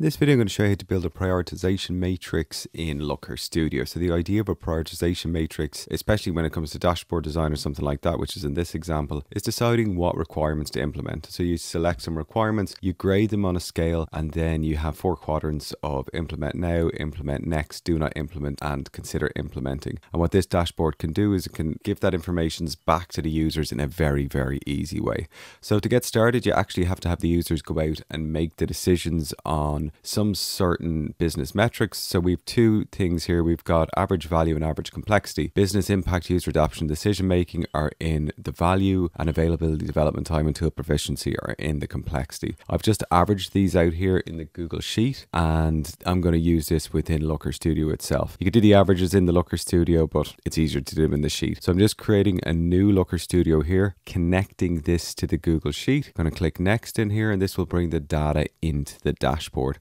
In this video I'm going to show you how to build a prioritization matrix in Looker Studio. So the idea of a prioritization matrix, especially when it comes to dashboard design or something like that, which is in this example, is deciding what requirements to implement. So you select some requirements, you grade them on a scale, and then you have four quadrants of implement now, implement next, do not implement, and consider implementing. And what this dashboard can do is it can give that information back to the users in a very, very easy way. So to get started, you actually have to have the users go out and make the decisions on some certain business metrics. So we've two things here. We've got average value and average complexity. Business impact, user adoption, decision making are in the value and availability, development time, and tool proficiency are in the complexity. I've just averaged these out here in the Google Sheet and I'm going to use this within Looker Studio itself. You could do the averages in the Looker Studio, but it's easier to do them in the sheet. So I'm just creating a new Looker Studio here, connecting this to the Google Sheet. I'm going to click next in here and this will bring the data into the dashboard.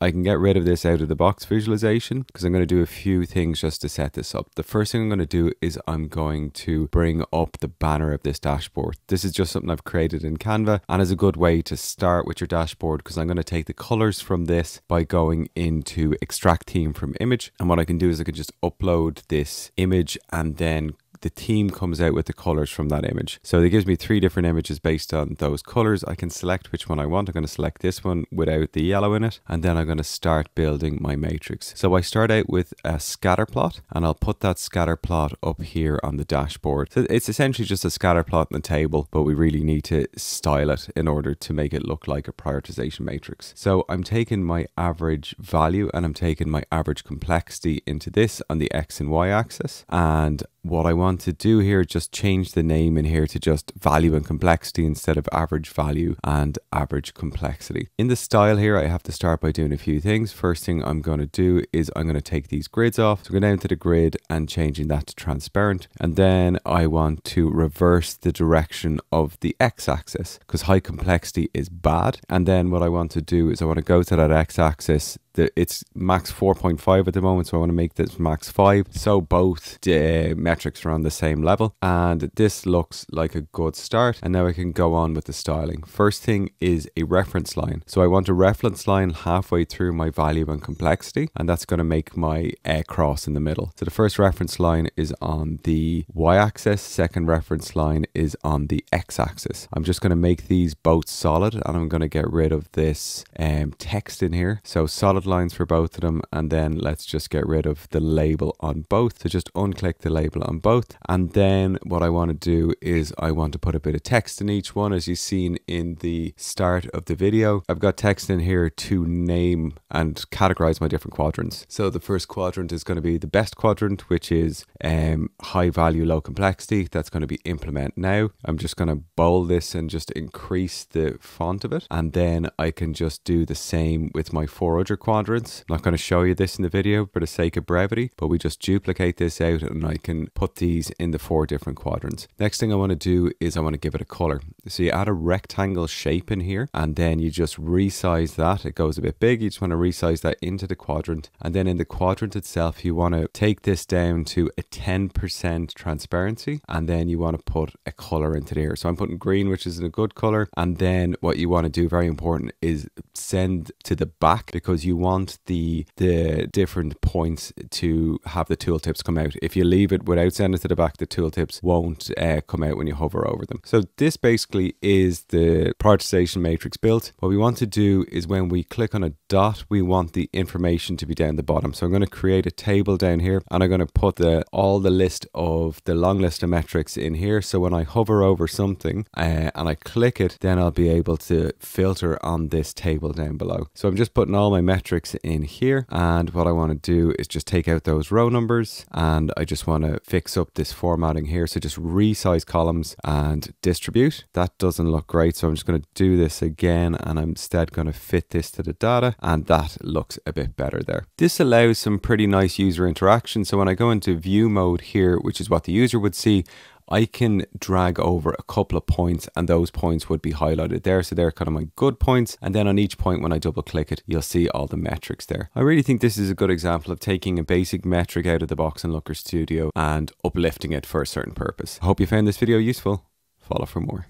I can get rid of this out of the box visualization because I'm going to do a few things just to set this up. The first thing I'm going to do is I'm going to bring up the banner of this dashboard. This is just something I've created in Canva and is a good way to start with your dashboard because I'm going to take the colors from this by going into extract theme from image. And what I can do is I can just upload this image and then the theme comes out with the colors from that image. So it gives me three different images based on those colors. I can select which one I want. I'm going to select this one without the yellow in it. And then I'm going to start building my matrix. So I start out with a scatter plot and I'll put that scatter plot up here on the dashboard. So it's essentially just a scatter plot in the table, but we really need to style it in order to make it look like a prioritization matrix. So I'm taking my average value and I'm taking my average complexity into this on the X and Y axis. And what I want to do here just change the name in here to just value and complexity instead of average value and average complexity. In the style here, I have to start by doing a few things. First thing I'm going to do is I'm going to take these grids off. So go down to the grid and changing that to transparent. And then I want to reverse the direction of the x-axis because high complexity is bad. And then what I want to do is I want to go to that x-axis it's max 4.5 at the moment, so I want to make this max 5. So both the metrics are on the same level. And this looks like a good start. And now I can go on with the styling. First thing is a reference line. So I want a reference line halfway through my value and complexity. And that's going to make my uh, cross in the middle. So the first reference line is on the y-axis. Second reference line is on the x-axis. I'm just going to make these both solid. And I'm going to get rid of this um, text in here. So solid lines for both of them and then let's just get rid of the label on both so just unclick the label on both and then what I want to do is I want to put a bit of text in each one as you've seen in the start of the video. I've got text in here to name and categorize my different quadrants. So the first quadrant is going to be the best quadrant which is um, high value low complexity. That's going to be implement now. I'm just going to bold this and just increase the font of it. And then I can just do the same with my four other quadrants. I'm not going to show you this in the video for the sake of brevity, but we just duplicate this out and I can put these in the four different quadrants. Next thing I want to do is I want to give it a color. So you add a rectangle shape in here and then you just resize that. It goes a bit big. You just want to resize that into the quadrant. And then in the quadrant itself, you want to take this down to a 10% transparency and then you want to put a color into there. So I'm putting green, which is a good color. And then what you want to do, very important, is send to the back because you want the the different points to have the tooltips come out. If you leave it without sending it the back, the tooltips won't uh, come out when you hover over them. So this basically is the prioritization matrix built. What we want to do is when we click on a dot, we want the information to be down the bottom. So I'm going to create a table down here and I'm going to put the all the list of the long list of metrics in here. So when I hover over something uh, and I click it, then I'll be able to filter on this table down below. So I'm just putting all my metrics in here. And what I want to do is just take out those row numbers and I just want to fix up this formatting here. So just resize columns and distribute. That doesn't look great. So I'm just going to do this again and I'm instead going to fit this to the data and that looks a bit better there. This allows some pretty nice user interaction. So when I go into view mode here, which is what the user would see, I can drag over a couple of points and those points would be highlighted there. So they're kind of my good points. And then on each point, when I double click it, you'll see all the metrics there. I really think this is a good example of taking a basic metric out of the box in Looker Studio and uplifting it for a certain purpose. I hope you found this video useful. Follow for more.